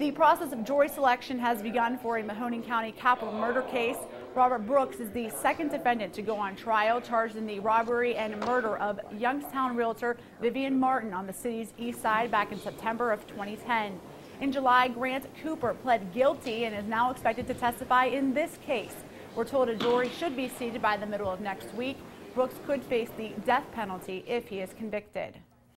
The process of jury selection has begun for a Mahoning County capital murder case. Robert Brooks is the second defendant to go on trial, charged in the robbery and murder of Youngstown realtor Vivian Martin on the city's east side back in September of 2010. In July, Grant Cooper pled guilty and is now expected to testify in this case. We're told a jury should be seated by the middle of next week. Brooks could face the death penalty if he is convicted.